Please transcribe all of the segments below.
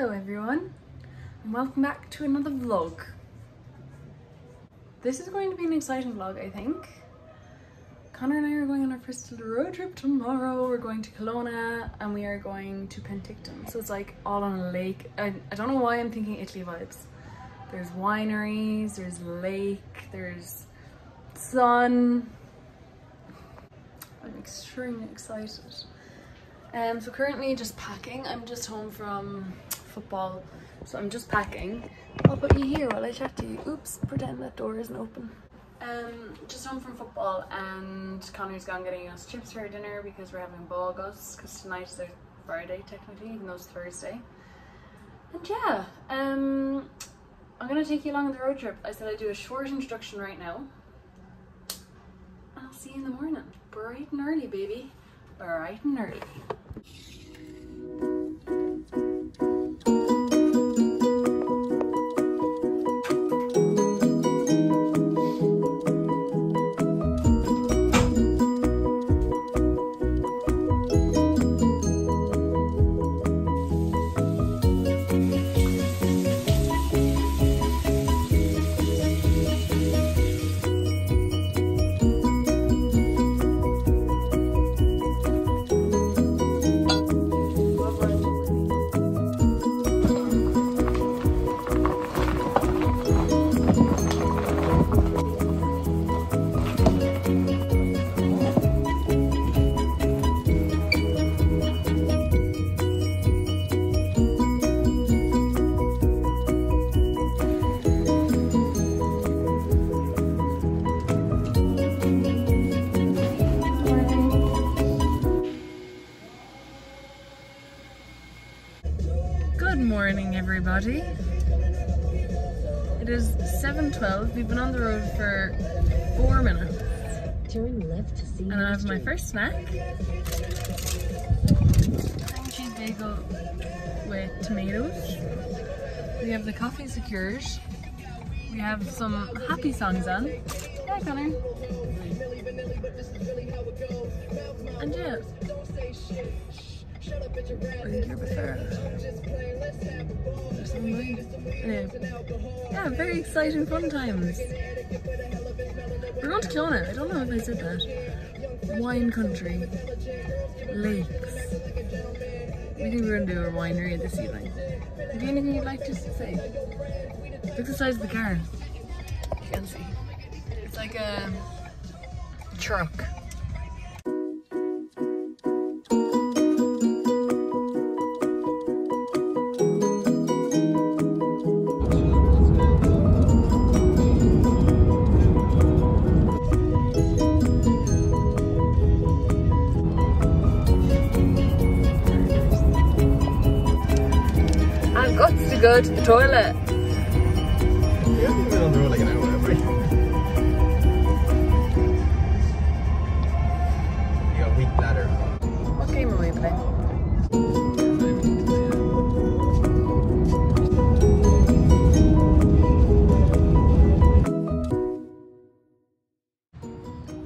Hello everyone and welcome back to another vlog. This is going to be an exciting vlog I think. Connor and I are going on our first road trip tomorrow. We're going to Kelowna and we are going to Penticton. So it's like all on a lake. I, I don't know why I'm thinking Italy vibes. There's wineries, there's lake, there's sun. I'm extremely excited. Um, so currently just packing. I'm just home from football, so I'm just packing. I'll put you here while I chat to you. Oops, pretend that door isn't open. Um, just home from football and Connor's gone getting us chips for dinner because we're having bogus because tonight is our Friday technically, even though it's Thursday. And yeah, um, I'm gonna take you along on the road trip. I said I'd do a short introduction right now. I'll see you in the morning. Bright and early, baby. Bright and early. Everybody. It is 7.12. We've been on the road for four minutes. Turn left to see. And I have my first snack. Cream cheese bagel with tomatoes. We have the coffee secured. We have some happy songs on. Yeah, Connor. And yeah. Were you here before? There's some wine. Anyway. Yeah, very exciting fun times. We're going to Kelowna. I don't know if I said that. Wine country. Lakes. We think we're going to do a winery this evening. Have you anything you'd like to say? Look at the size of the car. You can see. It's like a truck. Go to the toilet. We haven't been on the road like an hour, have we? You got weak bladder. What game are we playing?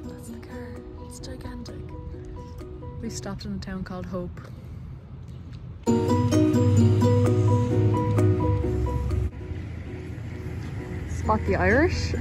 That's the car. It's gigantic. We stopped in a town called Hope. Spot the Irish.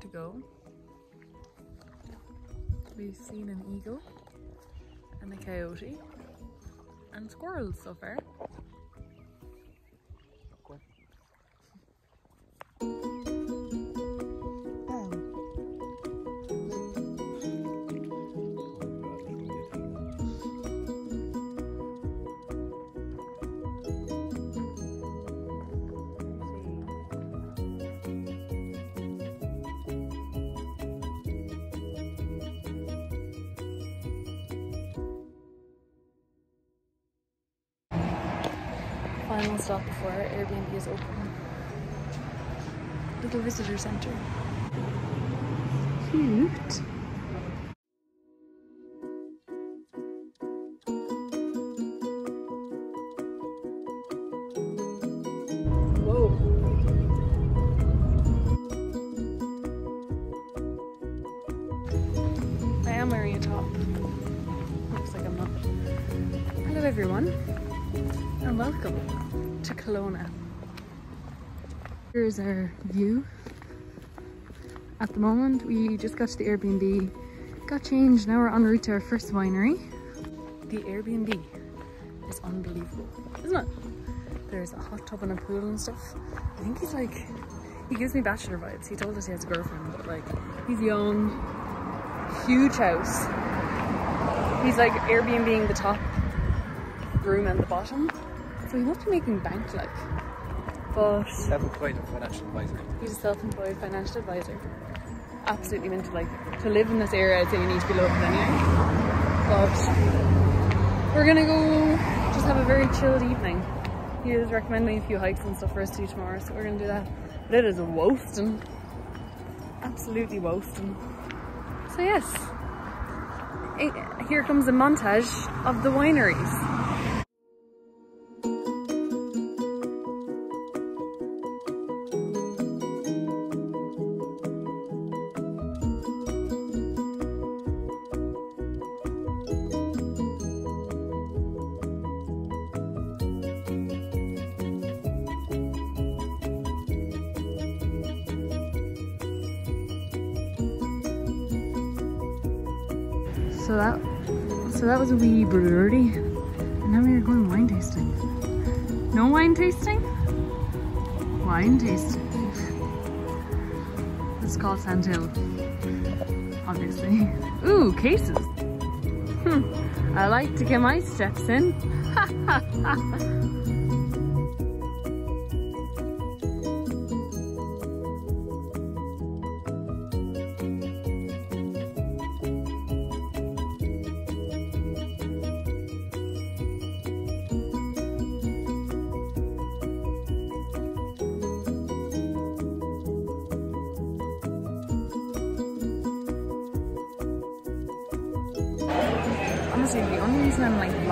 To go. We've seen an eagle and a coyote and squirrels so far. Like I'm not. Hello everyone and welcome to Kelowna. Here's our view. At the moment we just got to the Airbnb, got changed, now we're en route to our first winery. The Airbnb is unbelievable, isn't it? There's a hot tub and a pool and stuff. I think he's like, he gives me bachelor vibes. He told us he has a girlfriend, but like, he's young, huge house. He's like Airbnb being the top room and the bottom. So he must be making bank like. But Self-employed financial advisor. he's a self-employed financial advisor. Absolutely meant to like to live in this area I'd say you need to be local anyway. But we're gonna go just have a very chilled evening. He is recommending a few hikes and stuff for us to do tomorrow, so we're gonna do that. But it is a woasting. Absolutely woasting. So yes. Here comes a montage of the wineries. So that so that was a wee brewery. And now we are going wine tasting. No wine tasting? Wine tasting. It's called Sandhill. Obviously. Ooh, cases. Hmm. I like to get my steps in.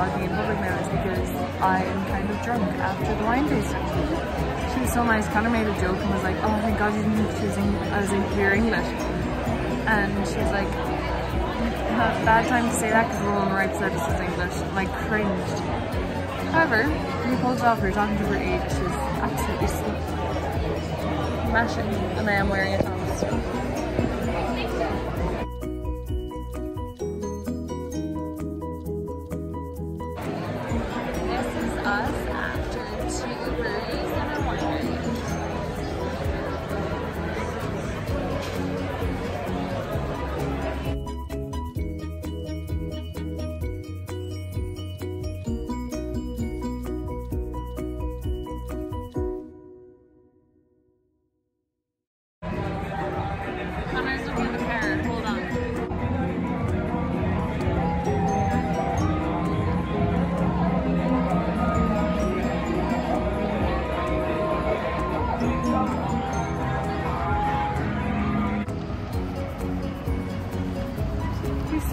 vlogging in public now because I am kind of drunk after the wine tasting. She was so nice. kind of made a joke and was like, "Oh, thank God you didn't in, I was in clear English." And she was like, bad time to say that because the woman right beside is English." I cringed. However, we pulled it off. We were talking to her age. She was absolutely sweet. Mashing, and I am wearing a top.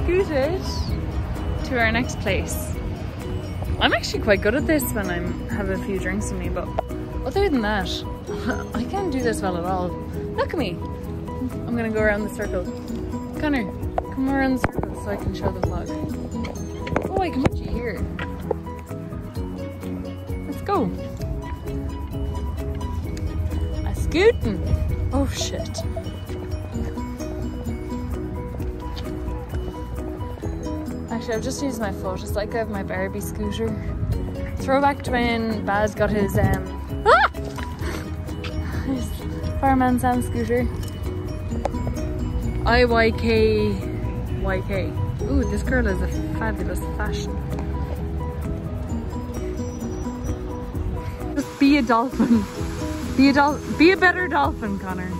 Scooted to our next place. I'm actually quite good at this when I have a few drinks in me, but other than that, I can't do this well at all. Look at me. I'm gonna go around the circle. Connor, come around the circle so I can show the vlog. Oh, I can put you here. Let's go. A scooting. Oh shit. Actually, I've just used my foot. It's like I have my Barbie scooter. Throwback to when Baz got his um ah! Fireman Sam scooter. IYK YK. Ooh, this girl is a fabulous fashion. Just be a dolphin. Be a dol be a better dolphin, Connor.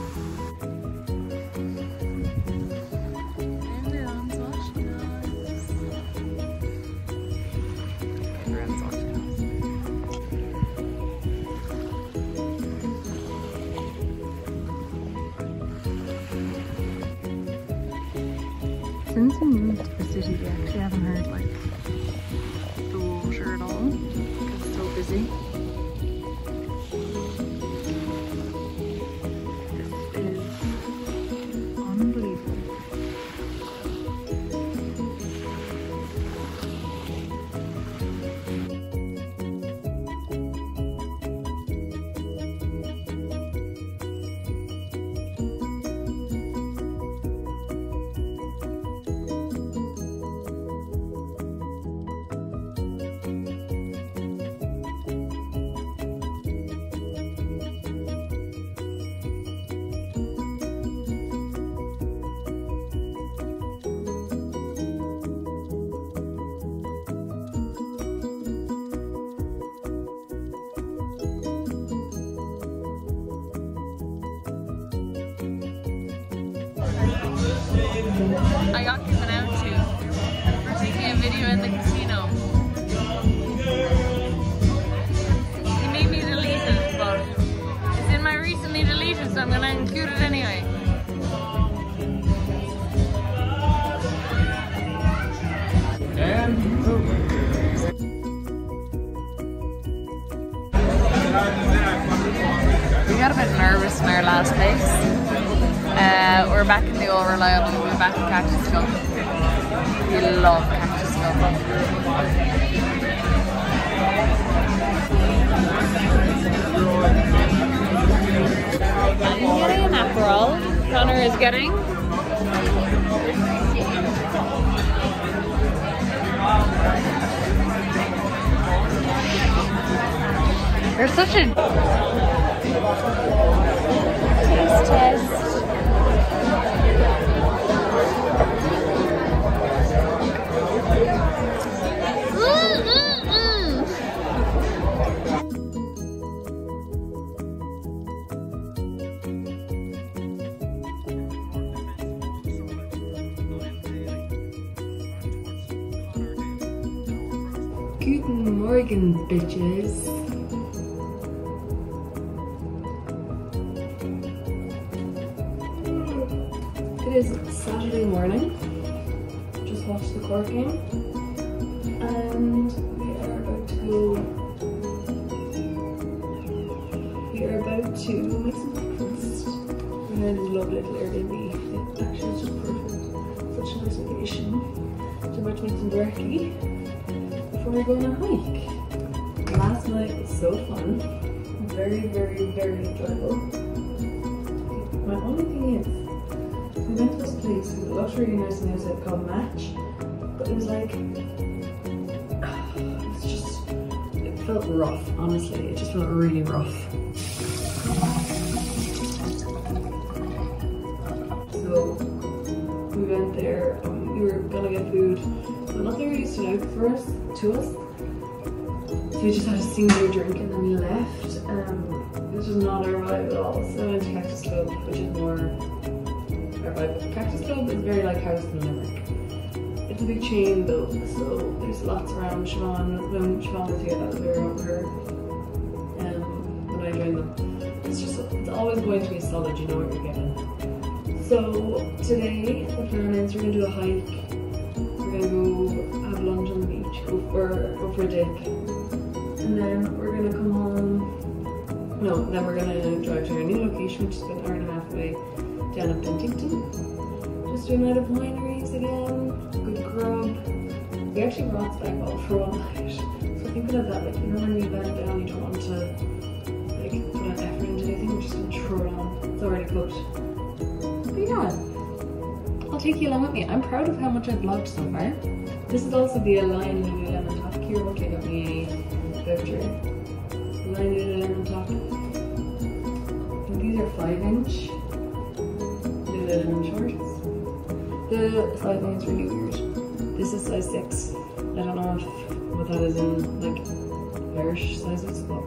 Back in the reliable. We're back Cactus Club. We love Cactus Club. I'm getting an Aperol. Connor is getting. You're such a taste test. Was so fun. Very, very, very enjoyable. My only thing is, we went to this place with a luxury nursing outside called Match, but it was like, it's just, it felt rough, honestly. It just felt really rough. So, we went there, um, we were gonna get food, but nothing really stood out for us, to us. So we just had a singular drink and then we left. Um, this was not our vibe at all. So I went to Cactus Club, which is more our vibe. Cactus Club is very like House in Limerick. It's a big chain though, so there's lots around Siobhan. When Siobhan was here, that was where we were. Um, when I joined them. It's just, it's always going to be solid, you know what you're getting. So today, the plan is we're gonna do a hike. We're gonna go have lunch on the beach, go for, go for a dip. And then we're gonna come home. No, then we're gonna drive to our new location, which is an hour and a half away, down at Penticton. Just do a night of wineries again, good grub. We actually brought back all for one night. So think about that, like, you know when you down, you don't want to, like, put an effort into anything, we're just gonna throw it on. It's already cooked. But yeah, I'll take you along with me. I'm proud of how much I've vlogged so far. This is also the Align Lululemon top. Kira Buckley got me a voucher. Align Lululemon top. I think these are 5 inch Lululemon shorts. The sizing is really weird. This is size 6. I don't know if what that is in like Irish sizes, but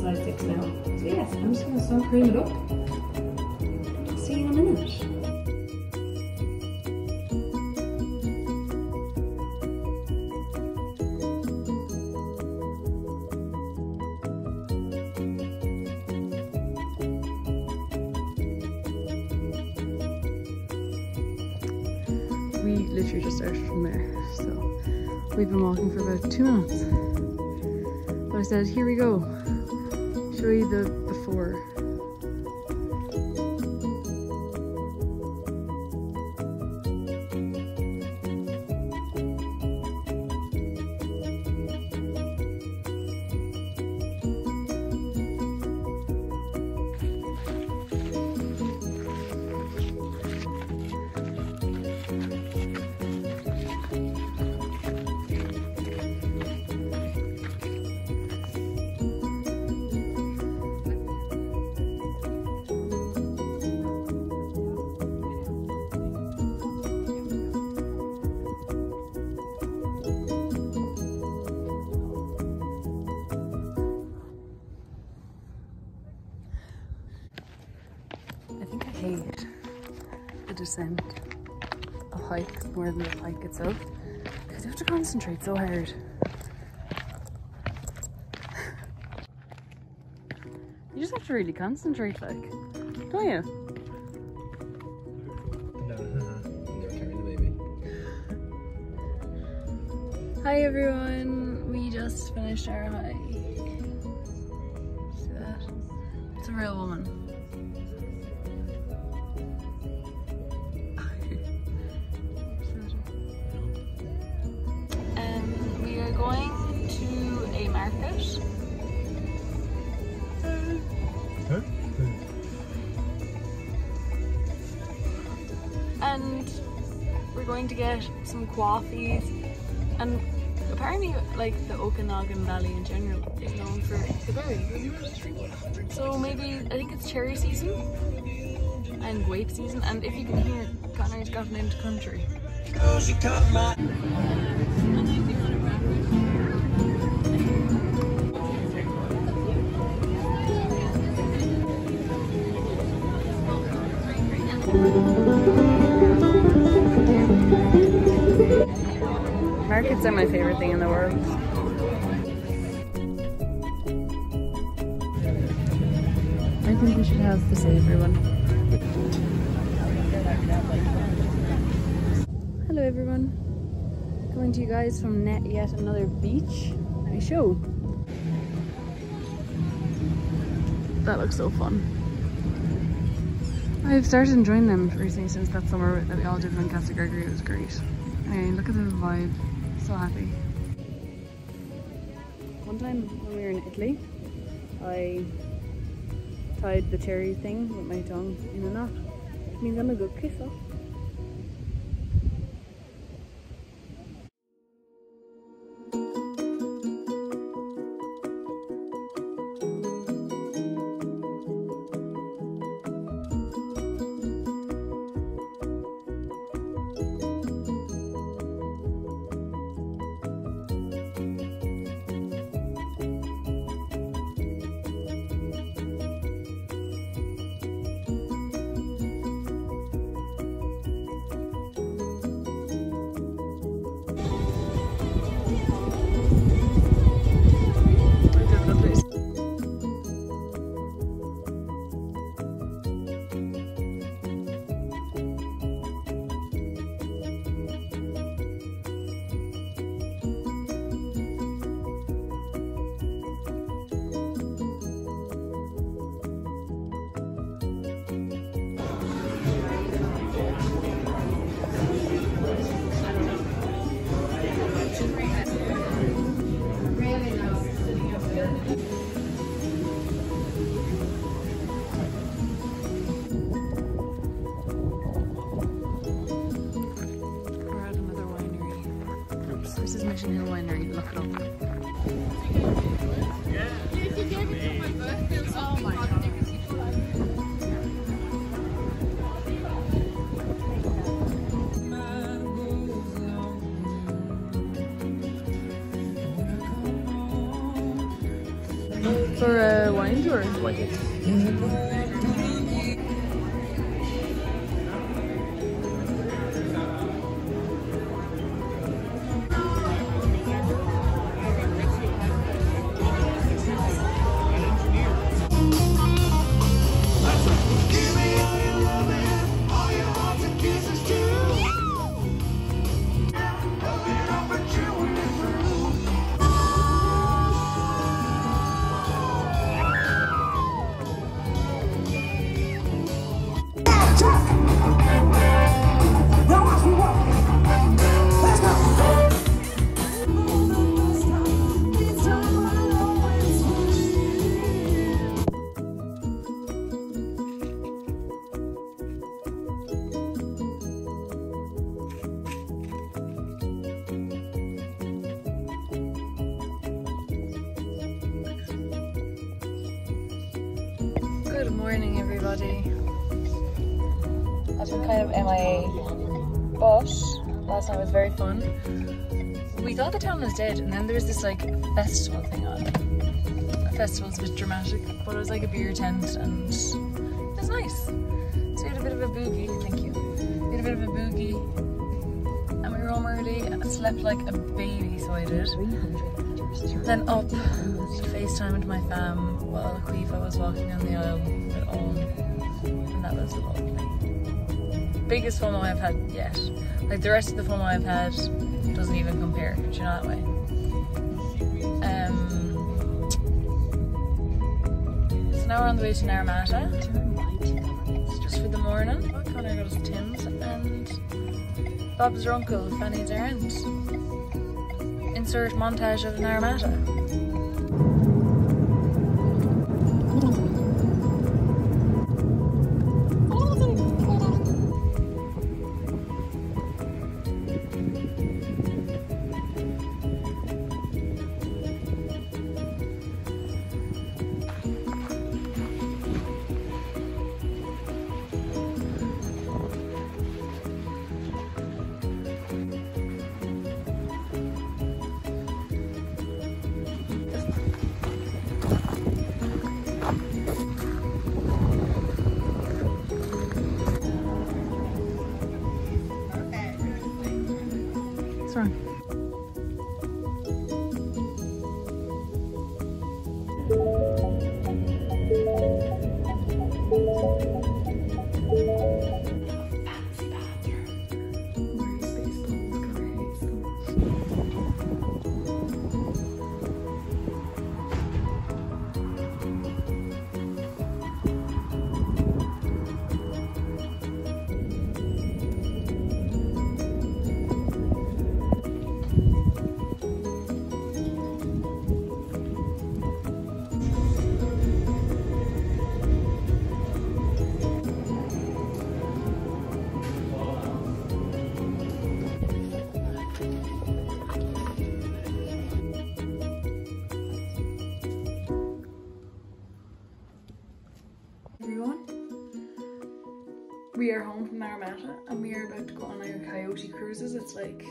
size 6 now. So yes, I'm just gonna start cream it up. See you in a minute. But I said, here we go. The descent of hikes more than the hike itself because you have to concentrate so hard. you just have to really concentrate, like, don't you? No, You're carrying the baby. Hi everyone, we just finished our hike. See that? It's a real woman. To get some coffees. And apparently like the Okanagan Valley in general is known for the berries so maybe I think it's cherry season and grape season. And if you can hear Connor's gotten into country my favorite thing in the world. I think we should have the savory one. Hello everyone. Coming to you guys from net yet another beach. Me show. That looks so fun. I've started enjoying them recently since that summer that we all did in Castlegregory. It was great. Anyway, look at the vibe. So happy. One time when we were in Italy, I tied the cherry thing with my tongue in a knot. It means I'm a good kisser. Hill Winery. Last night was very fun. We thought the town was dead, and then there was this like festival thing on. A festival's a bit dramatic, but it was like a beer tent, and it was nice. So we had a bit of a boogie. Thank you. We had a bit of a boogie, and we were home early, and slept like a baby, so I did. 300 meters. Turn Then up to with my fam while Quifa was walking down the aisle Owen. And that was lovely. Biggest FOMO I've had yet. Like the rest of the FOMO I've had doesn't even compare. Do you know that way? Um, so now we're on the way to Naramata to just for the morning. Connor got us Tim's and Bob's her uncle that needs errands. Insert montage of Naramata. Like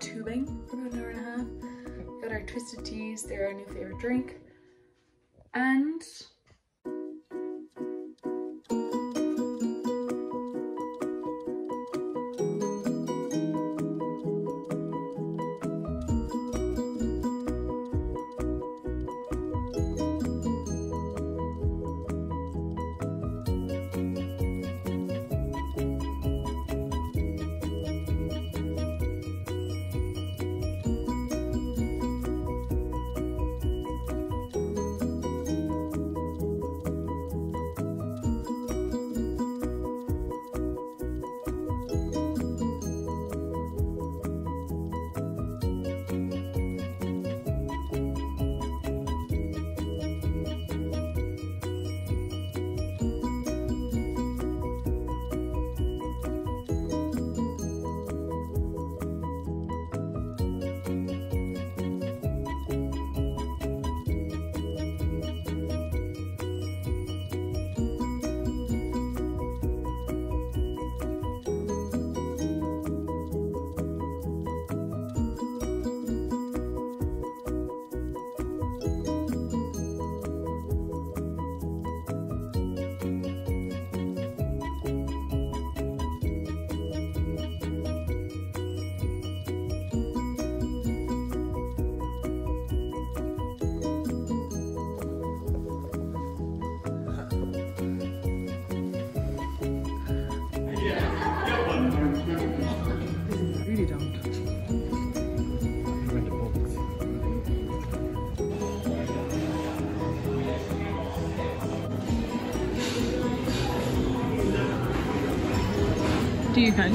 tubing for about an hour and a half. Got our twisted teas, they're our new favorite drink. And do you of?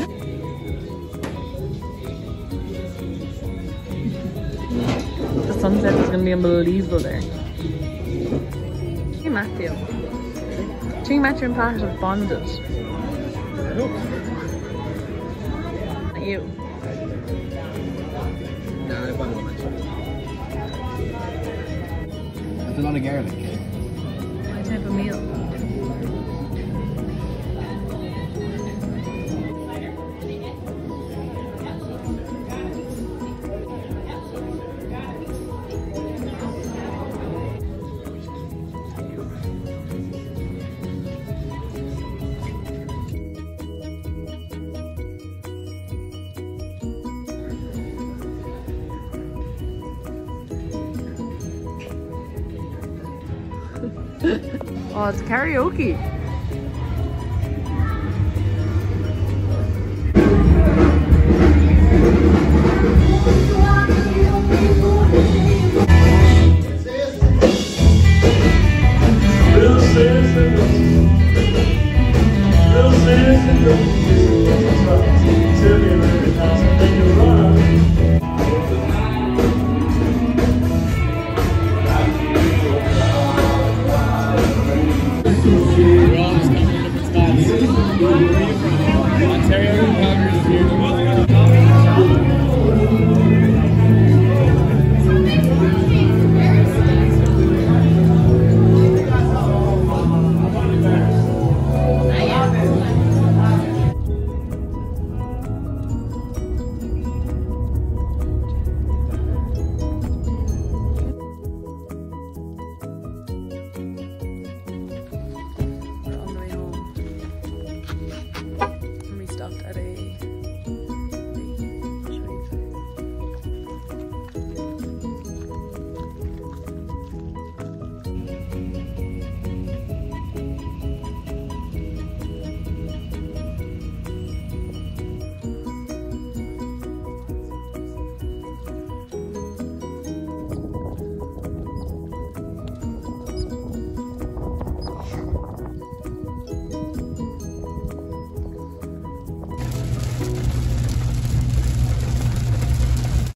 The sunset is gonna be unbelievable there. Hey Matthew. Do you Matthew and Pat have bonded? Not you. Nah, I bought one. That's a lot of garlic. My type of meal. Oh, it's karaoke.